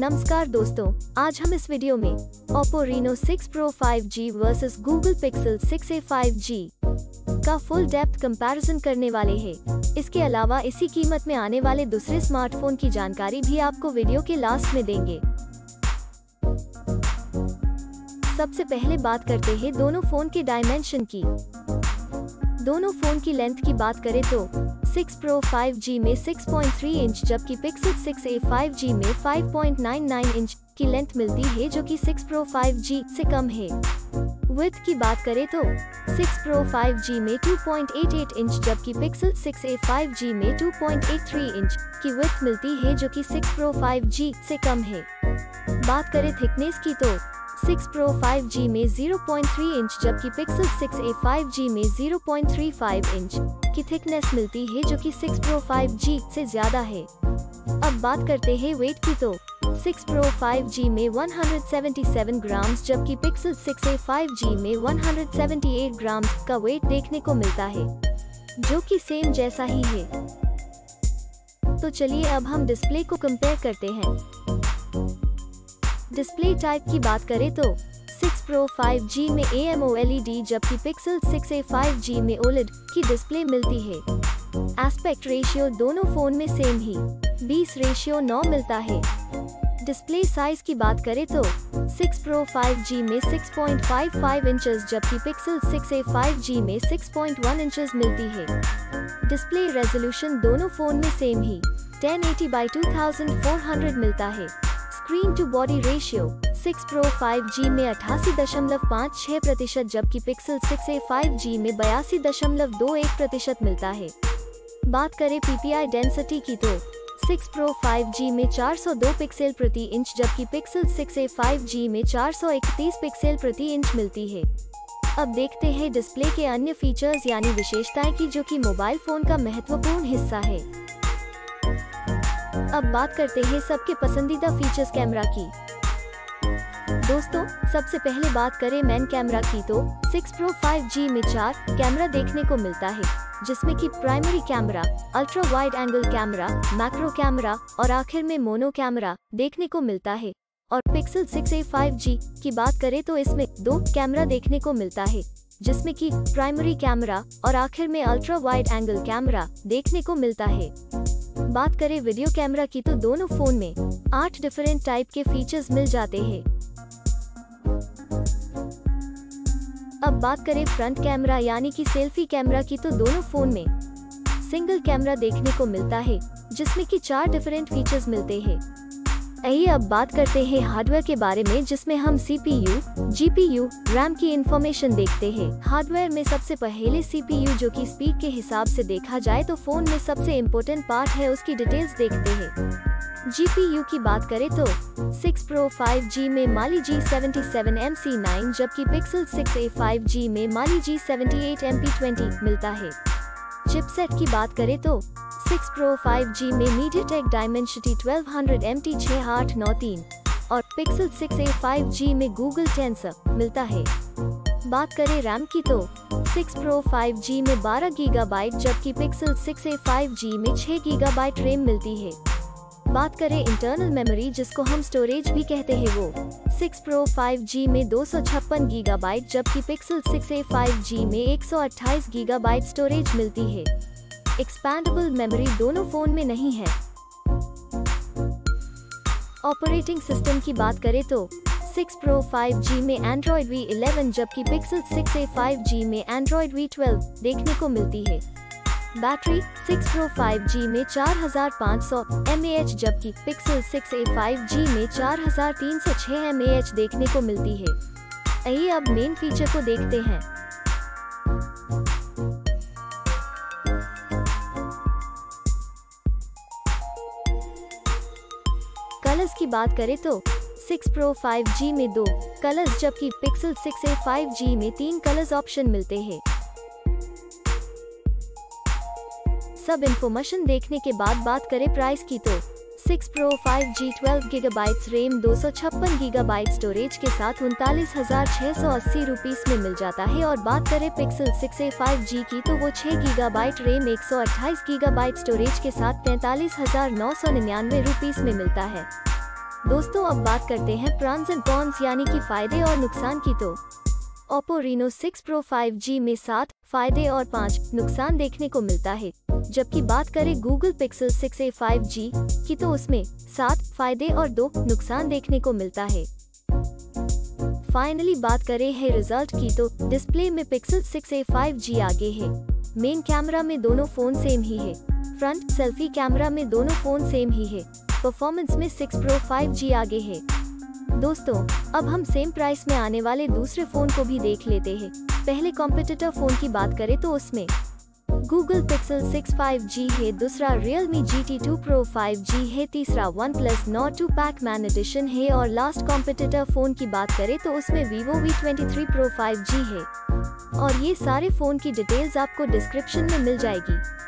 नमस्कार दोस्तों, आज हम इस वीडियो में Oppo Reno 6 Pro 5G versus Google Pixel 6a 5G का फुल डेप्थ कंपैरिजन करने वाले हैं। इसके अलावा इसी कीमत में आने वाले दूसरे स्मार्टफ़ोन की जानकारी भी आपको वीडियो के लास्ट में देंगे सबसे पहले बात करते हैं दोनों फ़ोन के डायमेंशन की दोनों फ़ोन की लेंथ की बात करें तो 6 Pro 5G में 6.3 इंच जबकि Pixel 6a 5G में 5.99 इंच की लेंथ मिलती है, जो कि 6 Pro 5G से कम है। विथ की बात करें तो 6 Pro 5G में 2.88 इंच जबकि Pixel 6a 5G में 2.83 इंच की विथ मिलती है, जो कि 6 Pro 5G से कम है। बात करें थिकनेस की तो 6 Pro 5G में 0.3 इंच जबकि Pixel 6a 5G में 0.35 इंच की थिकनेस मिलती है, जो कि 6 Pro 5G से ज़्यादा है। अब बात करते हैं वेट की तो। 6 Pro 5G में 177 ग्राम जबकि Pixel 6a 5G में 178 ग्राम का वेट देखने को मिलता है, जो कि सेम जैसा ही है। तो चलिए अब हम डिस्प्ले को कंपेयर करते हैं। डिस्प्ले टाइप की बात करें तो 6 Pro 5G में AMOLED जबकि Pixel 6a 5G में OLED की डिस्प्ले मिलती है। एस्पेक्ट रेशियो दोनों फ़ोन में सेम ही 20 रेशियो 9 मिलता है। डिस्प्ले साइज़ की बात करें तो 6 Pro 5G में 6.55 इंचेस जबकि Pixel 6a 5G में 6.1 इंचेस मिलती है। डिस्प्ले रेजोल्यूशन दोनों फ़ोन में सेम ही 1080 बाई 2400 मिलता है। Screen to body ratio 6 Pro 5G में अठासी दशमलव पाँच छह प्रतिशत, जबकि Pixel 6a 5G में बयासी दशमलव दो एक प्रतिशत मिलता है। बात करें PPI डेंसिटी की तो 6 Pro 5G में 402 पिक्सल प्रति इंच, जबकि Pixel 6a 5G में 431 पिक्सल प्रति इंच मिलती है। अब देखते हैं डिस्प्ले के अन्य फीचर्स यानी विशेषताएँ की, जो कि मोबाइल फ़ोन का महत्वपूर्ण हिस्सा है। अब बात करते हैं सबके पसंदीदा फीचर्स कैमरा की। दोस्तों, सबसे पहले बात करें मैन कैमरा की तो 6 Pro 5G में चार कैमरा देखने को मिलता है, जिसमें कि primary camera ultra wide angle camera macro camera और आखिर में मोनो कैमरा देखने को मिलता है। और पिक्सल 6a 5G की बात करें तो इसमें दो कैमरा देखने को मिलता है, जिसमें कि प्राइमरी कैमरा और आखिर में अल्ट्रा वाइड एंगल कैमरा देखने को मिलता है। बात करें वीडियो कैमरा की तो दोनों फ़ोन में आठ डिफरेंट टाइप के फीचर्स मिल जाते हैं। अब बात करें फ्रंट कैमरा यानी कि सेल्फी कैमरा की तो दोनों फ़ोन में सिंगल कैमरा देखने को मिलता है जिसमें कि चार डिफरेंट फीचर्स मिलते हैं। आइए अब बात करते हैं हार्डवेयर के बारे में जिसमें हम सीपीयू, जीपीयू, रैम की इंफॉर्मेशन देखते हैं। हार्डवेयर में सबसे पहले सीपीयू जो कि स्पीड के हिसाब से देखा जाए तो फ़ोन में सबसे इम्पोर्टेंट पार्ट है उसकी डिटेल्स देखते हैं। जीपीयू की बात करें तो 6 Pro 5G में माली G77 MC9 जबकि Pixel 6a 5G में माली G78 MP20 मिलता है। चिपसेट की बात करें तो 6 Pro 5G में MediaTek Dimensity MediaTek Dimensity 1200 MT6893 Pixel 6a 5G में Google Tensor मिलता है। बात करें रैम की तो 6 Pro 5G में 12 गीगाबाइट, जबकि पिक्सल 6a 5G में 6 गीगाबाइट रैम मिलती है। बात करें इंटरनल मेमोरी, जिसको हम स्टोरेज भी कहते हैं वो 6 Pro 5G में दो गीगाबाइट, जबकि Pixel 6a 5G में 128 गीगाबाइट स्टोरेज मिलती है। एक्सपैंडेबल मेमोरी दोनों फ़ोन में नहीं है। ऑपरेटिंग सिस्टम की बात करें तो 6 Pro 5G में Android V11 जबकि Pixel 6a 5G में Android V12 देखने को मिलती है। बैटरी 6 Pro 5G में 4500 mAh जबकि Pixel 6a 5G में 4306 mAh देखने को मिलती है। आइए अब मेन फीचर को देखते हैं। बात करें तो 6 Pro 5G में दो कलर्स जबकि Pixel 6a 5G में तीन कलर्स ऑप्शन मिलते हैं। सब इन्फॉर्मेशन देखने के बाद बात करें प्राइस की तो 6 Pro 5G 12 GB रैम दो सौ स्टोरेज के साथ उनतालीस हज़ार छह सौ अस्सी रूपीस में मिल जाता है और बात करें Pixel 6a 5G की तो वो 6 गीगाबाइट रैम एक सौ स्टोरेज के साथ तैतालीस हज़ार नौ सौ निन्यानवे रूपीस में मिलता है। दोस्तों, अब बात करते हैं प्रॉन्स एंड कॉन्स, यानी कि फ़ायदे और नुकसान की तो। ओप्पो रिनो 6 प्रो 5G में सात फ़ायदे और पाँच नुकसान देखने को मिलता है। जबकि बात करें गूगल पिक्सल 6a 5G की तो उसमें सात फ़ायदे और दो नुकसान देखने को मिलता है। फाइनली बात करें है रिज़ल्ट की तो डिस्प्ले में पिक्सल 6a 5G आगे है। मेन कैमरा में दोनों फ़ोन सेम ही है। फ्रंट सेल्फी कैमरा में दोनों फ़ोन सेम ही है। परफॉर्मेंस में 6 प्रो 5G आगे है। दोस्तों, अब हम सेम प्राइस में आने वाले दूसरे फ़ोन को भी देख लेते हैं। पहले कॉम्पिटिटर फ़ोन की बात करें तो उसमें Google Pixel 6 5G है, दूसरा Realme GT2 Pro 5G है, तीसरा OnePlus Nord 2 Pac-Man Edition है और लास्ट कॉम्पिटिटर फ़ोन की बात करें तो उसमें Vivo V23 Pro 5G है। और ये सारे फ़ोन की डिटेल्स आपको डिस्क्रिप्शन में मिल जाएगी।